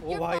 Your why